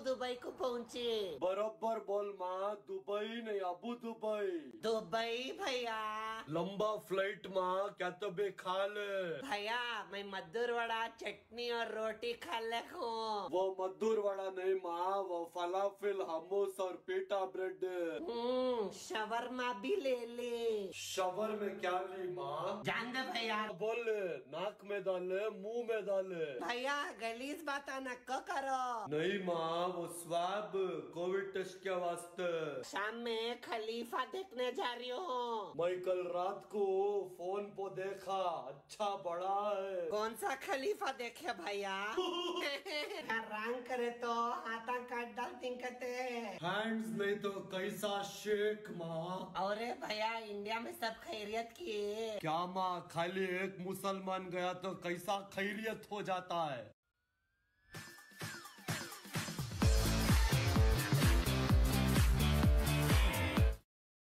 पहुँची। बरोबर बोल माँ दुबई नहीं अबू दुबई दुबई भैया। लंबा फ़्लाइट माँ क्या तो बे खा ले भैया मैं मधुर वड़ा चटनी और रोटी खा ले हूँ वो मधुर वड़ा नहीं माँ वो फलाफिल हमोस और पेटा ब्रेड। हम्म शवरमा भी ले ले। शवर में क्या ली माँ? जान दे भैया। बोल नाक में डाले मुँह में डाले। भैया गलीस बात न क करो। नहीं माँ वो स्वाब कोविड टेस्ट के वास्ते। शाम में खलीफा देखने जा रही हूँ। मैं कल रात को फ़ोन पे देखा अच्छा बड़ा है। कौन सा खलीफा देखे भैया? रंग करे तो हाथा काट डाल दिंकते हैंड्स नहीं तो कैसा शेख माँ? और भैया इंडिया में सब खैरियत की। क्या माँ खाली एक मुसलमान गया तो कैसा खैरियत हो जाता है?